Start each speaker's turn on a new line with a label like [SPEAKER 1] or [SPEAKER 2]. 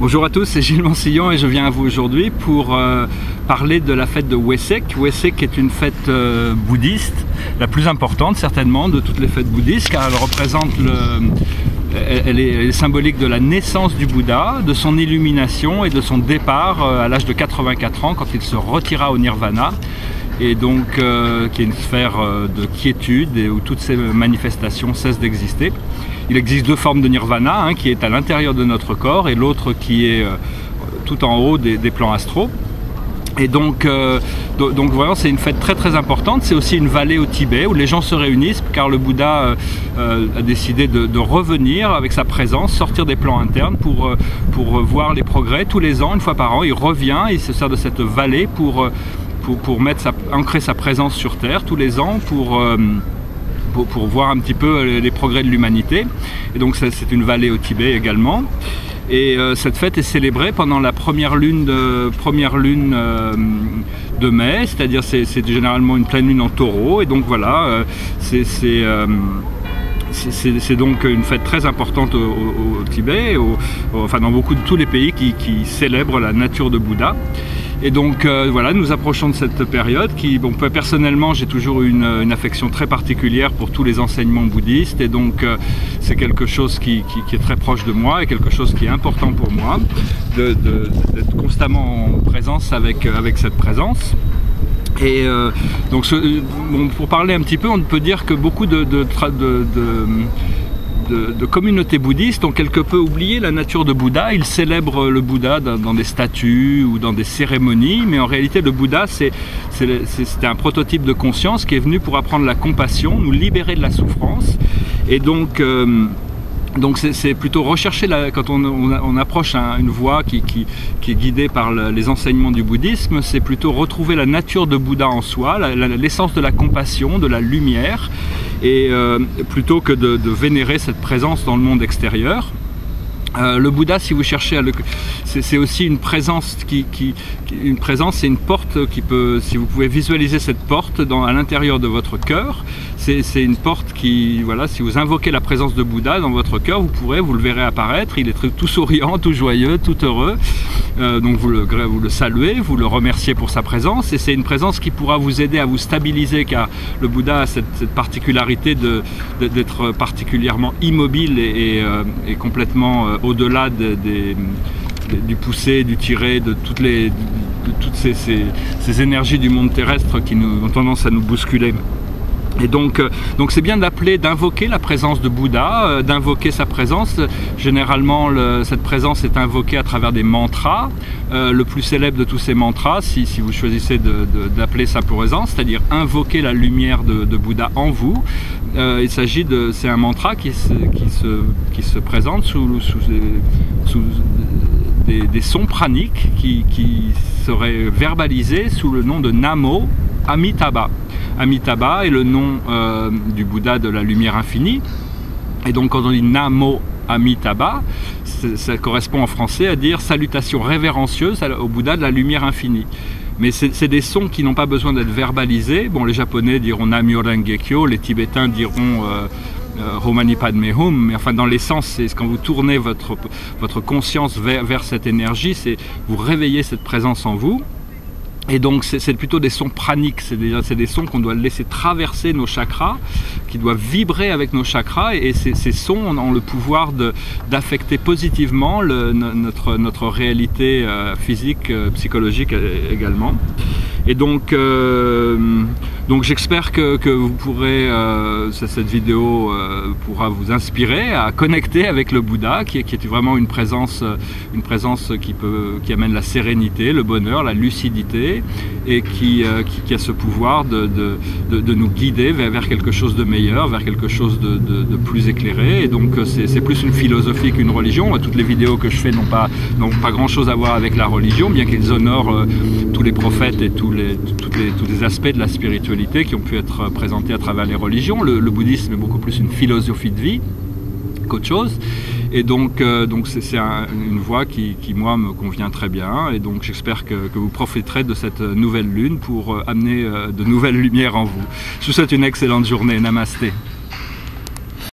[SPEAKER 1] Bonjour à tous, c'est Gilles Mansillon et je viens à vous aujourd'hui pour euh, parler de la fête de Wesek. Wesek est une fête euh, bouddhiste, la plus importante certainement de toutes les fêtes bouddhistes car elle représente le, elle est, symbolique de la naissance du Bouddha, de son illumination et de son départ euh, à l'âge de 84 ans quand il se retira au nirvana et donc qui est une sphère de quiétude et où toutes ces manifestations cessent d'exister. Il existe deux formes de nirvana, un qui est à l'intérieur de notre corps et l'autre qui est euh, tout en haut des, plans astraux. Et donc, euh, c'est une fête très très importante. C'est aussi une vallée au Tibet où les gens se réunissent car le Bouddha euh, a décidé de, revenir avec sa présence, sortir des plans internes pour, euh, voir les progrès tous les ans, une fois par an. Il revient, il se sert de cette vallée pour, ancrer sa présence sur Terre tous les ans pour pour, voir un petit peu les progrès de l'humanité. Et donc c'est une vallée au Tibet également. Et euh, cette fête est célébrée pendant la première lune de, première lune, euh, de mai, c'est-à-dire c'est généralement une pleine lune en taureau. Et donc voilà, euh, c'est donc une fête très importante au, Tibet, enfin dans beaucoup de tous les pays qui célèbrent la nature de Bouddha. Et donc euh, voilà, nous approchons de cette période qui, bon, personnellement, j'ai toujours eu une, affection très particulière pour tous les enseignements bouddhistes et donc euh, c'est quelque chose qui, est très proche de moi et quelque chose qui est important pour moi d'être constamment en présence avec, avec cette présence. Et euh, donc, pour parler un petit peu, on peut dire que beaucoup de, de, communautés bouddhistes ont quelque peu oublié la nature de Bouddha. Ils célèbrent le Bouddha dans, des statues ou dans des cérémonies, mais en réalité le Bouddha c'était un prototype de conscience qui est venu pour apprendre la compassion, nous libérer de la souffrance. Et donc euh, donc c'est plutôt rechercher, quand on, approche un, une voie qui, est guidée par le, les enseignements du bouddhisme, c'est plutôt retrouver la nature de Bouddha en soi, l'essence de la compassion, de la lumière, et euh, plutôt que de, de vénérer cette présence dans le monde extérieur. Euh, le Bouddha, si vous cherchez à le, c'est aussi une présence qui, qui, qui une présence, c'est une porte si vous pouvez visualiser cette porte à l'intérieur de votre cœur, c'est une porte qui, voilà, si vous invoquez la présence de Bouddha dans votre cœur, vous pourrez, vous le verrez apparaître. Il est tout souriant, tout joyeux, tout heureux. Euh, donc vous le, saluez, vous le remerciez pour sa présence, et c'est une présence qui pourra vous aider à vous stabiliser, car le Bouddha a cette, particularité d'être particulièrement immobile et, euh, complètement euh, au-delà du pousser, du tirer, de toutes, les, toutes ces, énergies du monde terrestre qui ont tendance à nous bousculer. Et donc, euh, donc c'est bien d'appeler, d'invoquer la présence de Bouddha, euh, d'invoquer sa présence. Généralement, le, cette présence est invoquée à travers des mantras. Euh, le plus célèbre de tous ces mantras, si, si vous choisissez d'appeler ça présence, c'est-à-dire invoquer la lumière de, Bouddha en vous. Il s'agit de, c'est un mantra qui se, qui se, qui se présente sous, sous, sous des, des, sons praniques qui, qui seraient verbalisés sous le nom de Namo Amitabha. Amitabha est le nom euh, du Bouddha de la lumière infinie. Et donc quand on dit Namo Amitabha, ça correspond en français à dire salutation révérencieuse au Bouddha de la lumière infinie. Mais c'est des sons qui n'ont pas besoin d'être verbalisés. Bon, les Japonais diront Namyo Rengekyo, les Tibétains diront euh, euh, Romani Padme Hum, mais enfin dans l'essence, c'est quand vous tournez votre, votre conscience vers, vers cette énergie, c'est vous réveillez cette présence en vous. Et donc c'est plutôt des sons praniques, c'est des, sons qu'on doit laisser traverser nos chakras, qui doivent vibrer avec nos chakras, et ces, sons ont le pouvoir d'affecter positivement notre, réalité euh, physique, euh, psychologique euh, également. Et donc, donc j'espère que, que, vous pourrez, euh, cette vidéo euh, pourra vous inspirer à connecter avec le Bouddha, qui est, qui est vraiment une présence, une présence qui, peut, qui amène la sérénité, le bonheur, la lucidité, et qui, euh, qui, a ce pouvoir de, de, de, nous guider vers, quelque chose de meilleur, vers quelque chose de, de plus éclairé. Et donc c'est plus une philosophie qu'une religion. Toutes les vidéos que je fais n'ont pas, pas grand-chose à voir avec la religion, bien qu'ils honorent tous les prophètes et tous les, toutes les, tous les aspects de la spiritualité qui ont pu être présentés à travers les religions. Le, bouddhisme est beaucoup plus une philosophie de vie qu'autre chose. Et donc, euh, donc c'est un, une voie qui, qui, moi, me convient très bien. Et donc, j'espère que, que, vous profiterez de cette nouvelle lune pour amener euh, de nouvelles lumières en vous. Je vous souhaite une excellente journée. Namasté.